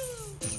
Woohoo!